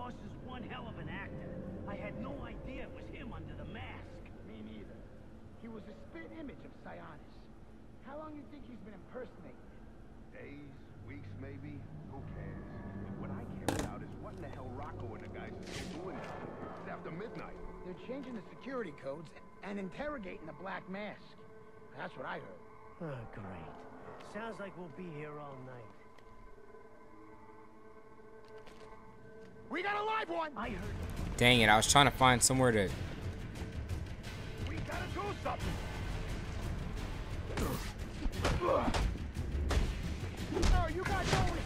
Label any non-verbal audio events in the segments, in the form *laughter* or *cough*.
boss is one hell of an actor. I had no idea it was him under the mask. Me neither. He was a spit image of Sionis. How long do you think he's been impersonating it? Days, weeks maybe? Who cares? What I care about is what in the hell Rocco and the guys are doing now. It's after midnight. They're changing the security codes and interrogating the Black Mask. That's what I heard. Oh, great. Sounds like we'll be here all night. We got a live one! I heard Dang it, I was trying to find somewhere to... We gotta do something. Oh, you got no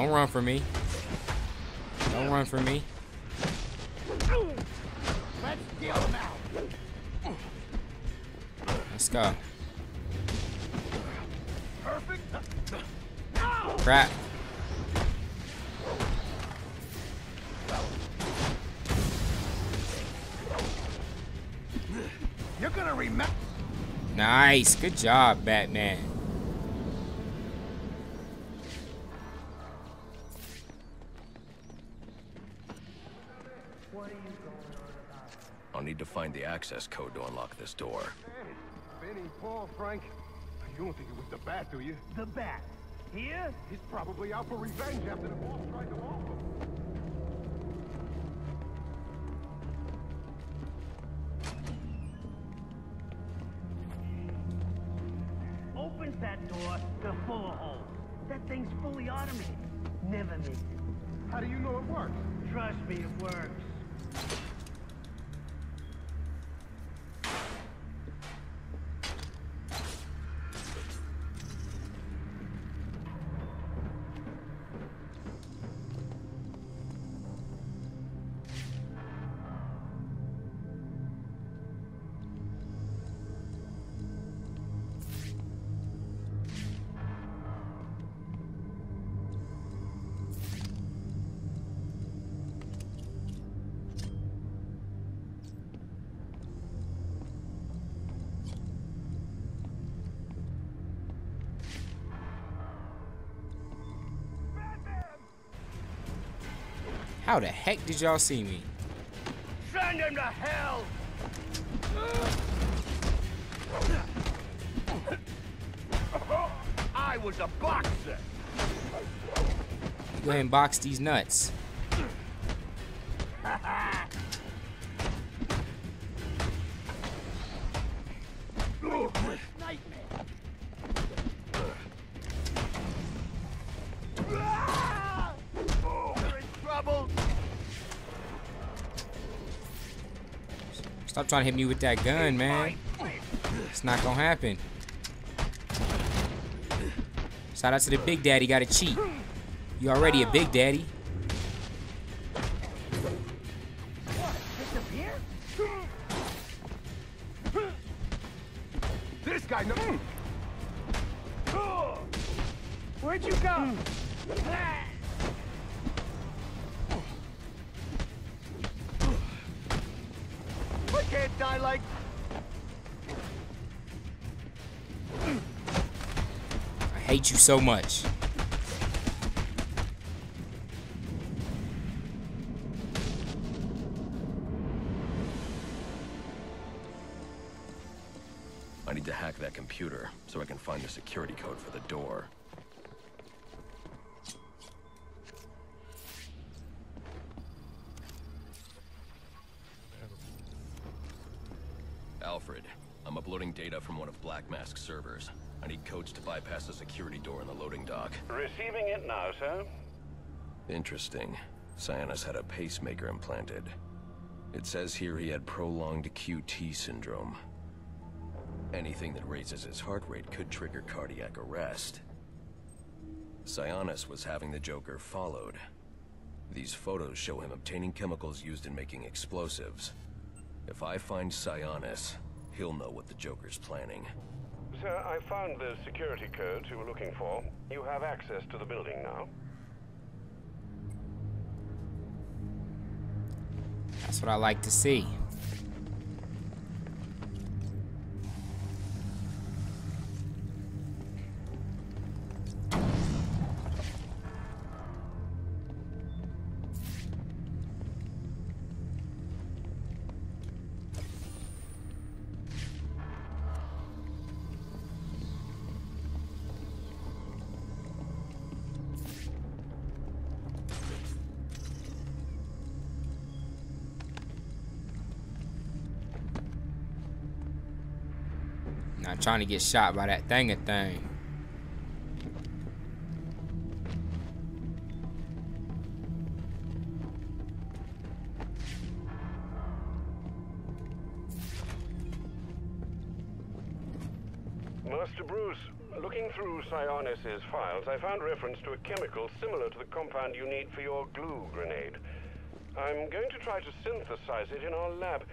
Don't run for me. Don't run for me. Let's deal him out! Let's go. Perfect. Crap. You're gonna remember. Nice. Good job, Batman. I'll need to find the access code to unlock this door. Benny, Paul, Frank. You don't think it was the bat, do you? the bat. Here? He's probably out for revenge after the boss tried to off him. Opens that door, they're full of holes. That thing's fully automated. Never missed it. How do you know it works? Trust me, it works. Thank you. How the heck did y'all see me? Send him to hell! I was a boxer. Go ahead and box these nuts. *laughs* Stop trying to hit me with that gun, man. It's not gonna happen. Shout out to the Big Daddy, gotta cheat. You already a Big Daddy. This guy knows. Where'd you go? Hmm. Can't die like. I hate you so much. I need to hack that computer so I can find the security code for the door. Data from one of Black Mask's servers. I need codes to bypass the security door in the loading dock. Receiving it now, sir. Interesting. Sionis had a pacemaker implanted. It says here he had prolonged QT syndrome. Anything that raises his heart rate could trigger cardiac arrest. Sionis was having the Joker followed. These photos show him obtaining chemicals used in making explosives. If I find Sionis, he'll know what the Joker's planning. Sir, I found the security codes you were looking for. You have access to the building now. That's what I like to see. Not trying to get shot by that thing a thing. Master Bruce, looking through Sionis' files, I found reference to a chemical similar to the compound you need for your glue grenade. I'm going to try to synthesize it in our lab.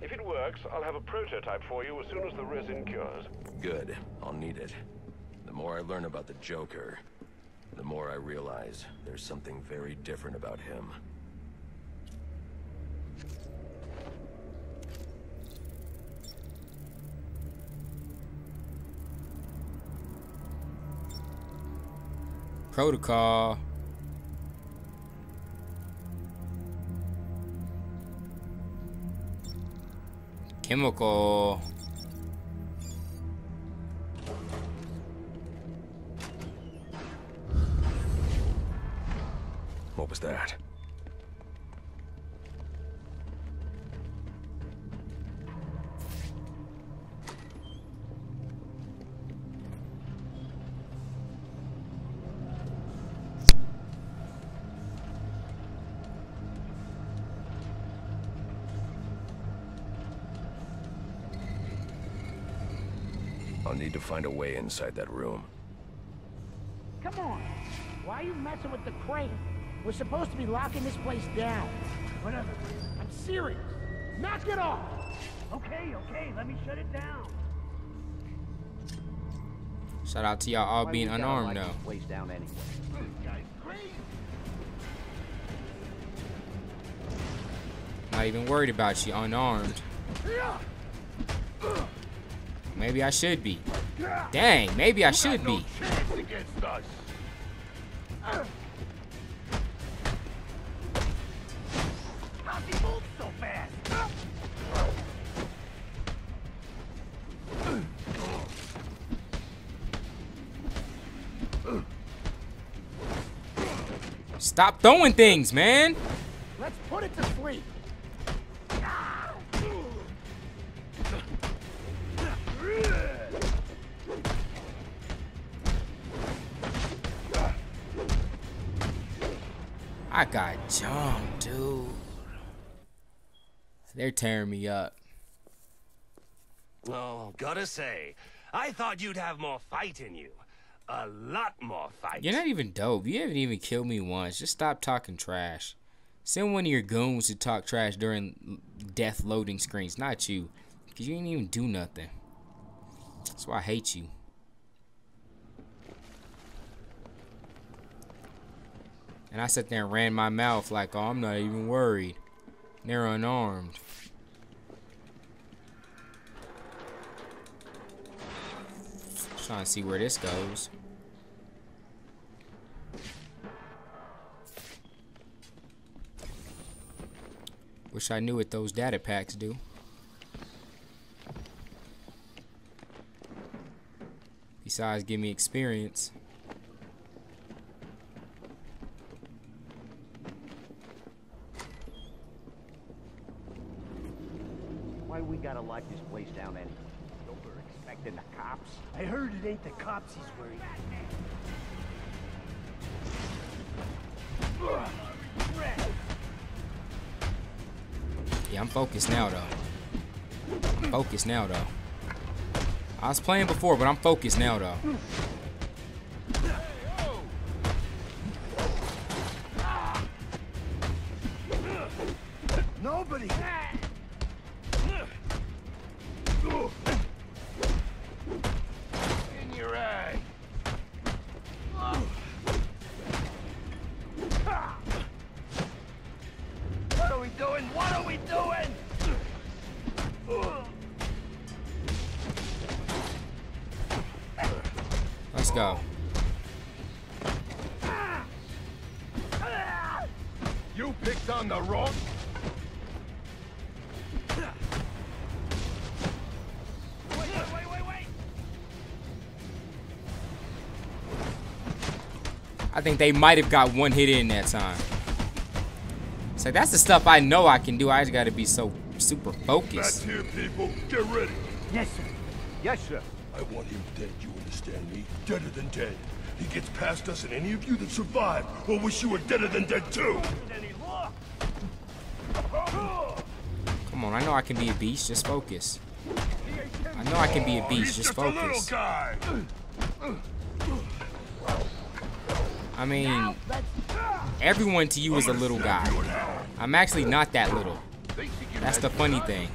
If it works, I'll have a prototype for you as soon as the resin cures. Good. I'll need it. The more I learn about the Joker, the more I realize there's something very different about him. Protocol. Chemical. What was that? I'll need to find a way inside that room. Come on. Why are you messing with the crane? We're supposed to be locking this place down. Whatever. I'm serious. Knock it off! Okay, okay, let me shut it down. Shout out to y'all all Why being we unarmed lock though. this place down anyway. Not even worried about you unarmed. Maybe I should be. Dang, maybe I should be. Stop throwing things, man. I got jumped, dude. They're tearing me up. Oh, gotta say, I thought you'd have more fight in you. A lot more fight. You're not even dope. You haven't even killed me once. Just stop talking trash. Send one of your goons to talk trash during death loading screens, not you. Because you ain't even do nothing. That's why I hate you. And I sat there and ran my mouth like, oh, I'm not even worried. They're unarmed. Just trying to see where this goes. Wish I knew what those data packs do. Besides, give me experience. Why we gotta lock this place down anyway? Don't we're expecting the cops? I heard it ain't the cops he's worried. Yeah, I'm focused now, though. I'm Focused now, though. I was playing before, but I'm focused now, though. Nobody. doing? What are we doing? Let's go. You picked on the wrong... I think they might have got one hit in that time. So that's the stuff I know I can do. I just gotta be so super focused. here, people. Get ready. Yes, sir. Yes, sir. I want him dead, you understand me? Deader than dead. He gets past us and any of you that survive will wish you were deader than dead too. Come on, I know I can be a beast. Just focus. I know I can be a oh, beast. Just focus. guy. I mean, everyone to you is a little guy. I'm actually not that little. That's the funny thing.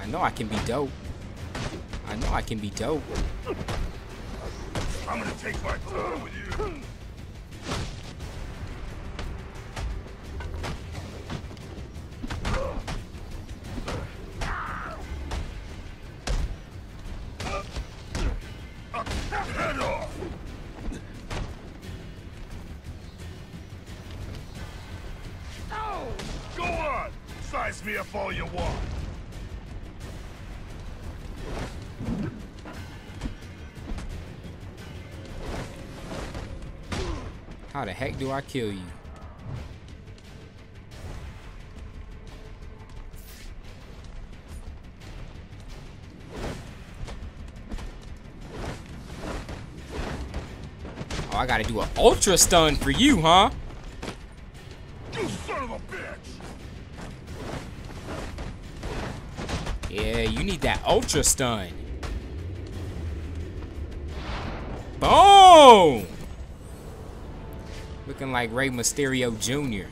I know I can be dope. I know I can be dope. I'm gonna take my time with you. Size me up all you want! How the heck do I kill you? Oh, I gotta do an ultra stun for you, huh? Yeah, you need that ultra stun. Boom! Looking like Rey Mysterio Jr.